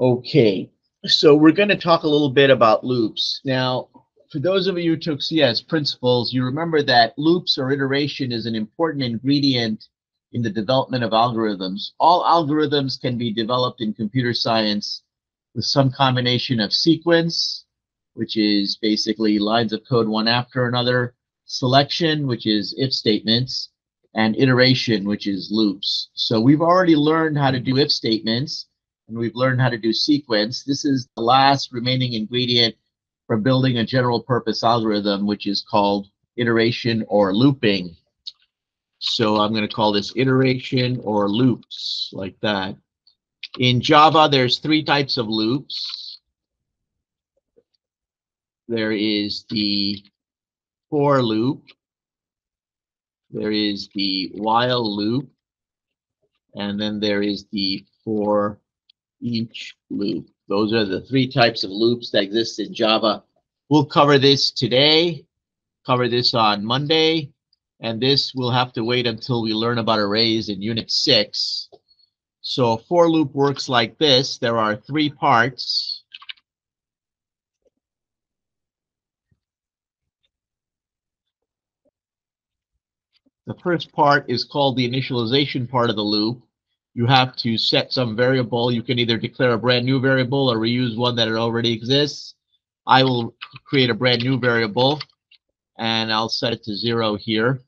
Okay, so we're going to talk a little bit about loops. Now, for those of you who took CS principles, you remember that loops or iteration is an important ingredient in the development of algorithms. All algorithms can be developed in computer science with some combination of sequence, which is basically lines of code one after another, selection, which is if statements, and iteration, which is loops. So we've already learned how to do if statements, and we've learned how to do sequence. This is the last remaining ingredient for building a general purpose algorithm, which is called iteration or looping. So I'm going to call this iteration or loops like that. In Java, there's three types of loops. There is the for loop. There is the while loop. And then there is the for each loop. Those are the three types of loops that exist in Java. We'll cover this today, cover this on Monday, and this will have to wait until we learn about arrays in Unit 6. So a for loop works like this. There are three parts. The first part is called the initialization part of the loop you have to set some variable. You can either declare a brand new variable or reuse one that already exists. I will create a brand new variable and I'll set it to zero here.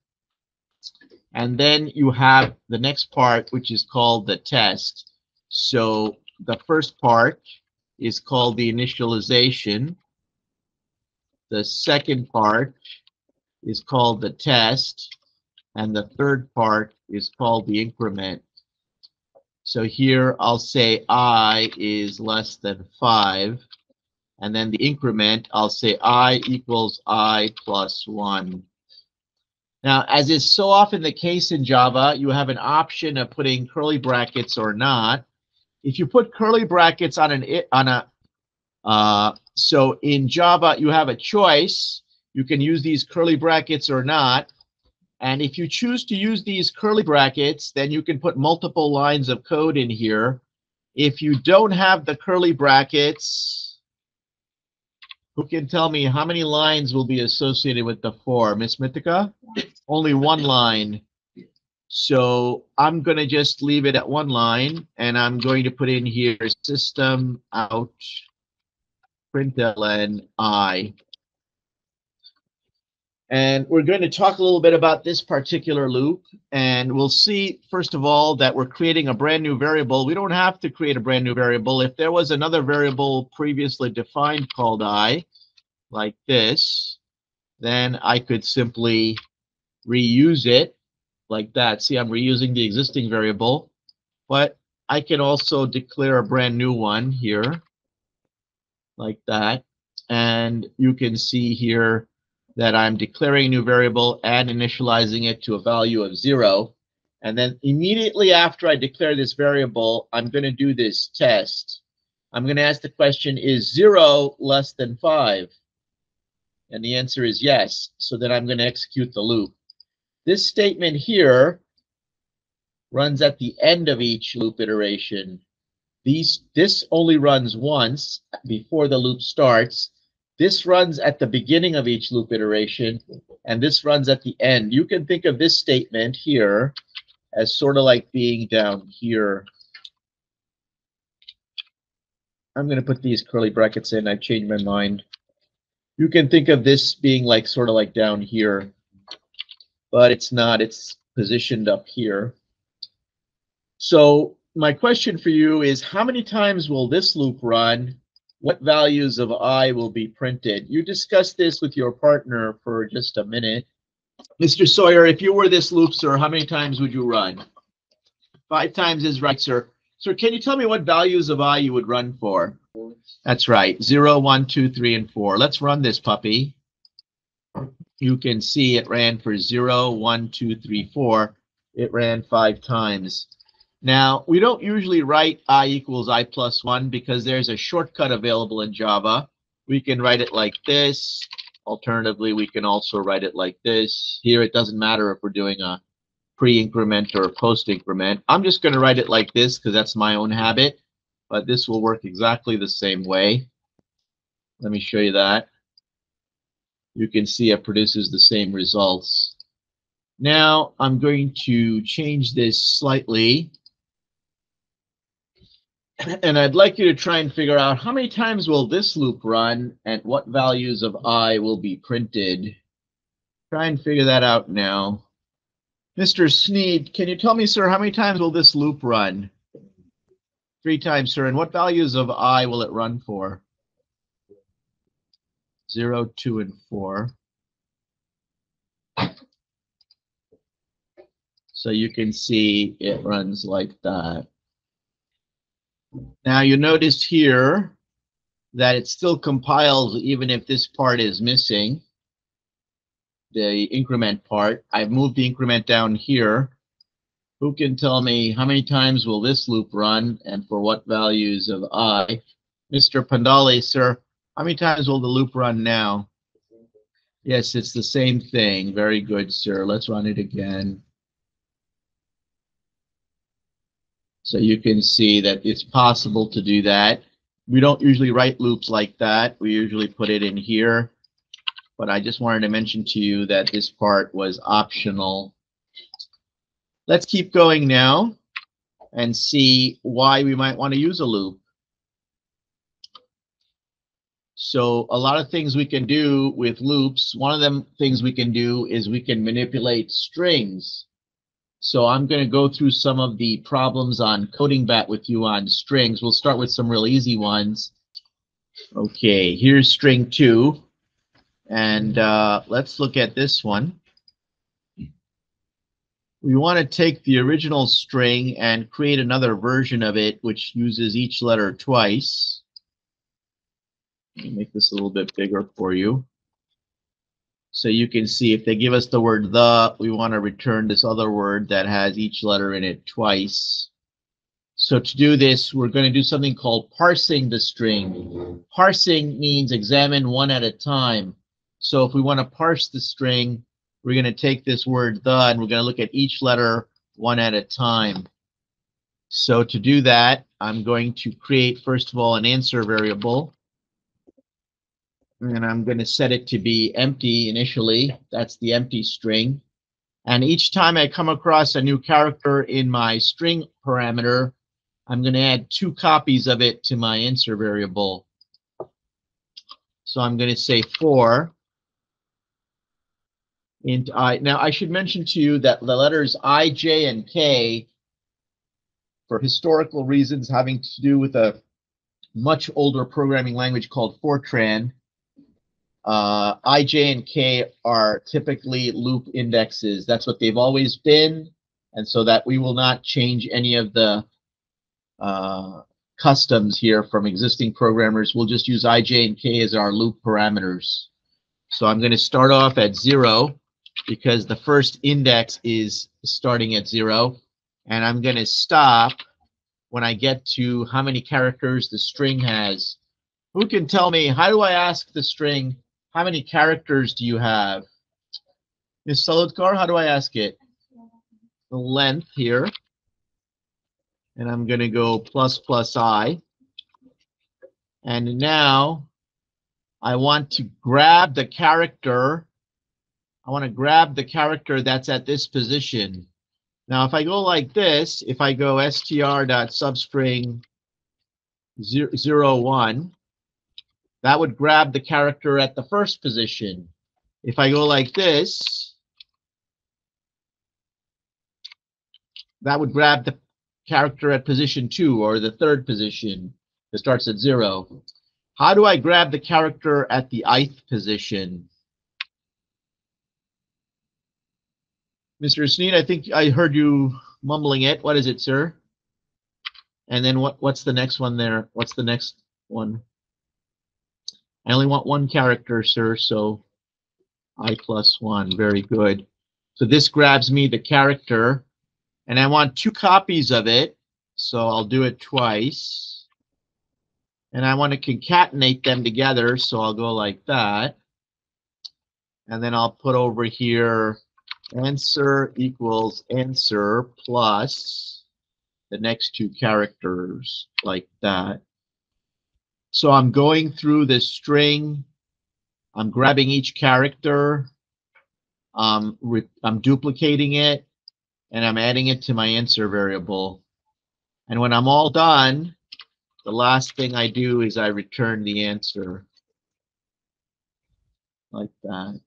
And then you have the next part, which is called the test. So the first part is called the initialization. The second part is called the test. And the third part is called the increment. So here I'll say i is less than 5. And then the increment, I'll say i equals i plus 1. Now, as is so often the case in Java, you have an option of putting curly brackets or not. If you put curly brackets on an on a uh, so in Java, you have a choice. You can use these curly brackets or not. And if you choose to use these curly brackets, then you can put multiple lines of code in here. If you don't have the curly brackets, who can tell me how many lines will be associated with the for? Miss Mythica? Only one line. So I'm going to just leave it at one line, and I'm going to put in here system out println i. And we're going to talk a little bit about this particular loop. And we'll see, first of all, that we're creating a brand new variable. We don't have to create a brand new variable. If there was another variable previously defined called i, like this, then I could simply reuse it like that. See, I'm reusing the existing variable. But I can also declare a brand new one here, like that. And you can see here that I'm declaring a new variable and initializing it to a value of zero. And then immediately after I declare this variable, I'm going to do this test. I'm going to ask the question, is zero less than five? And the answer is yes. So then I'm going to execute the loop. This statement here runs at the end of each loop iteration. These, this only runs once before the loop starts. This runs at the beginning of each loop iteration, and this runs at the end. You can think of this statement here as sort of like being down here. I'm going to put these curly brackets in. I've changed my mind. You can think of this being like sort of like down here, but it's not. It's positioned up here. So my question for you is how many times will this loop run what values of i will be printed. You discussed this with your partner for just a minute. Mr. Sawyer, if you were this loop, sir, how many times would you run? Five times is right, sir. Sir, can you tell me what values of i you would run for? That's right, zero, one, two, three, and 4. Let's run this puppy. You can see it ran for zero, one, two, three, four. It ran five times. Now, we don't usually write i equals i plus 1 because there's a shortcut available in Java. We can write it like this. Alternatively, we can also write it like this. Here, it doesn't matter if we're doing a pre-increment or post-increment. I'm just going to write it like this because that's my own habit. but this will work exactly the same way. Let me show you that. You can see it produces the same results. Now I'm going to change this slightly. And I'd like you to try and figure out how many times will this loop run and what values of i will be printed. Try and figure that out now. Mr. Sneed, can you tell me, sir, how many times will this loop run? Three times, sir. And what values of i will it run for? Zero, two, and four. So you can see it runs like that. Now you notice here that it still compiles even if this part is missing the increment part. I've moved the increment down here. Who can tell me how many times will this loop run and for what values of i? Mr. Pandale, sir, how many times will the loop run now? Yes, it's the same thing. Very good, sir. Let's run it again. So you can see that it's possible to do that. We don't usually write loops like that. We usually put it in here but I just wanted to mention to you that this part was optional. Let's keep going now and see why we might want to use a loop. So a lot of things we can do with loops. One of them things we can do is we can manipulate strings. So I'm going to go through some of the problems on CodingBat with you on strings. We'll start with some real easy ones. Okay, here's string two. And uh, let's look at this one. We want to take the original string and create another version of it, which uses each letter twice. Let me make this a little bit bigger for you. So you can see if they give us the word the, we want to return this other word that has each letter in it twice. So to do this, we're going to do something called parsing the string. Parsing means examine one at a time. So if we want to parse the string, we're going to take this word the and we're going to look at each letter one at a time. So to do that, I'm going to create, first of all, an answer variable. And I'm going to set it to be empty initially. That's the empty string. And each time I come across a new character in my string parameter, I'm going to add two copies of it to my answer variable. So I'm going to say for int i. Now, I should mention to you that the letters i, j, and k, for historical reasons having to do with a much older programming language called Fortran, uh, i, j, and k are typically loop indexes. That's what they've always been, and so that we will not change any of the uh, customs here from existing programmers. We'll just use i, j, and k as our loop parameters. So I'm going to start off at zero because the first index is starting at zero. And I'm going to stop when I get to how many characters the string has. Who can tell me, how do I ask the string, how many characters do you have? Ms. Saludkar, how do I ask it? The length here. And I'm going to go plus plus i. And now I want to grab the character I want to grab the character that's at this position. Now, if I go like this, if I go str.substring 0, 1, that would grab the character at the first position. If I go like this, that would grab the character at position 2 or the third position that starts at 0. How do I grab the character at the ith position? Mr. Sneed, I think I heard you mumbling it. What is it, sir? And then what? What's the next one there? What's the next one? I only want one character, sir, so i plus one. Very good. So this grabs me the character, and I want two copies of it, so I'll do it twice. And I want to concatenate them together, so I'll go like that. And then I'll put over here answer equals answer plus the next two characters like that. So I'm going through this string. I'm grabbing each character. Um, I'm duplicating it and I'm adding it to my answer variable. And when I'm all done, the last thing I do is I return the answer like that.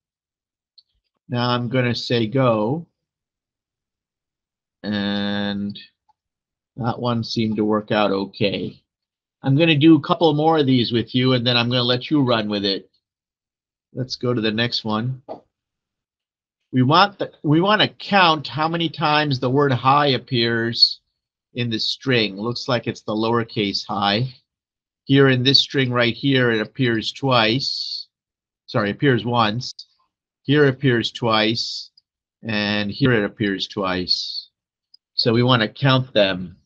Now I'm going to say go. And that one seemed to work out okay. I'm going to do a couple more of these with you, and then I'm going to let you run with it. Let's go to the next one. We want the, we want to count how many times the word hi appears in the string. Looks like it's the lowercase hi. Here in this string right here, it appears twice. Sorry, appears once. Here appears twice. And here it appears twice. So we want to count them.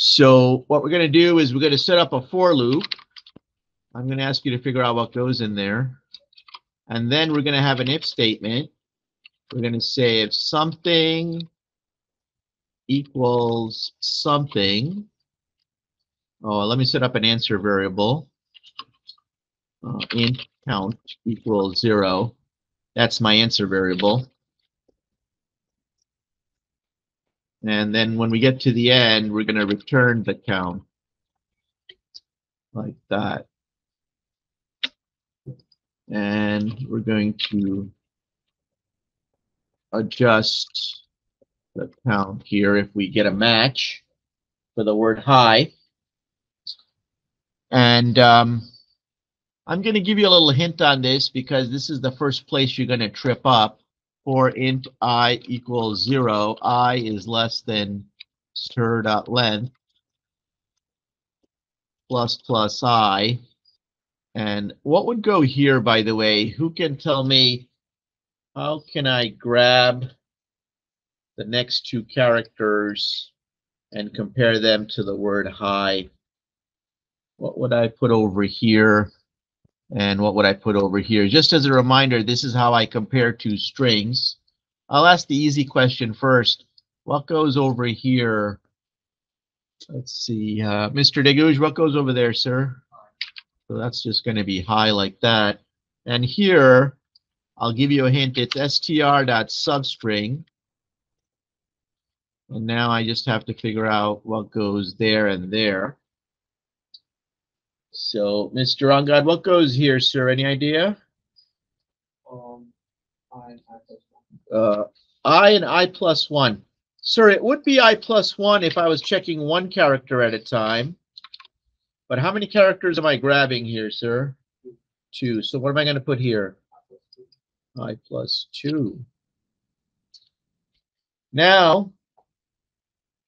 So what we're going to do is we're going to set up a for loop. I'm going to ask you to figure out what goes in there. And then we're going to have an if statement. We're going to say if something equals something. Oh, let me set up an answer variable. Uh, int count equals zero. That's my answer variable. And then when we get to the end, we're going to return the count like that. And we're going to adjust the count here if we get a match for the word hi. And um, I'm going to give you a little hint on this because this is the first place you're going to trip up for int i equals 0, i is less than str dot length plus plus i. And what would go here, by the way? Who can tell me how can I grab the next two characters and compare them to the word hi? What would I put over here? And what would I put over here? Just as a reminder, this is how I compare two strings. I'll ask the easy question first. What goes over here? Let's see, uh, Mr. Degouge, what goes over there, sir? So that's just going to be hi like that. And here, I'll give you a hint. It's str.substring. And now I just have to figure out what goes there and there. So, Mr. Ongod, what goes here, sir? Any idea? Um, I, I plus one. Uh, I and I plus one. Sir, it would be I plus one if I was checking one character at a time. But how many characters am I grabbing here, sir? Two. So what am I going to put here? I plus two. I plus two. Now,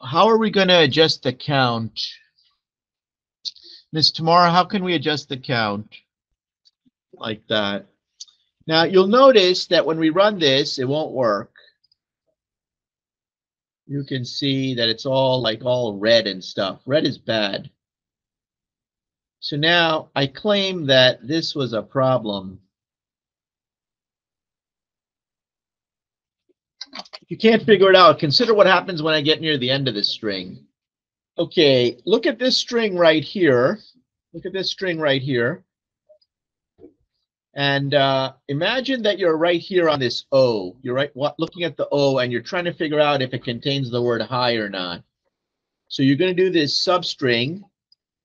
how are we going to adjust the count? Miss Tamara, how can we adjust the count like that? Now, you'll notice that when we run this, it won't work. You can see that it's all like all red and stuff. Red is bad. So now I claim that this was a problem. If you can't figure it out, consider what happens when I get near the end of this string. Okay, look at this string right here. Look at this string right here. And uh, imagine that you're right here on this O. You're right what, looking at the O and you're trying to figure out if it contains the word hi or not. So you're going to do this substring.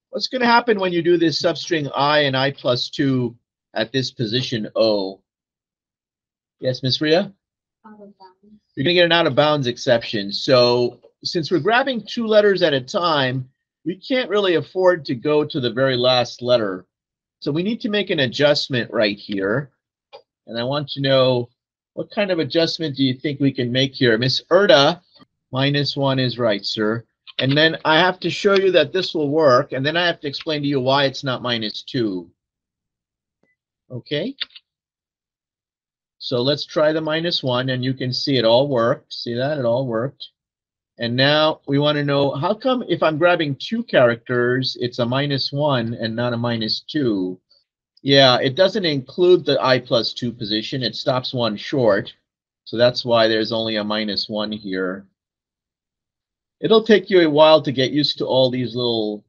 What's going to happen when you do this substring I and I plus 2 at this position O? Yes, Miss Ria? out of bounds. You're going to get an out of bounds exception. So since we're grabbing two letters at a time, we can't really afford to go to the very last letter. So we need to make an adjustment right here. And I want to know what kind of adjustment do you think we can make here? Miss Erda, minus one is right, sir. And then I have to show you that this will work. And then I have to explain to you why it's not minus two. Okay. So let's try the minus one and you can see it all worked. See that? It all worked. And now we want to know how come if I'm grabbing two characters, it's a minus one and not a minus two? Yeah, it doesn't include the i plus two position. It stops one short. So that's why there's only a minus one here. it'll take you a while to get used to all these little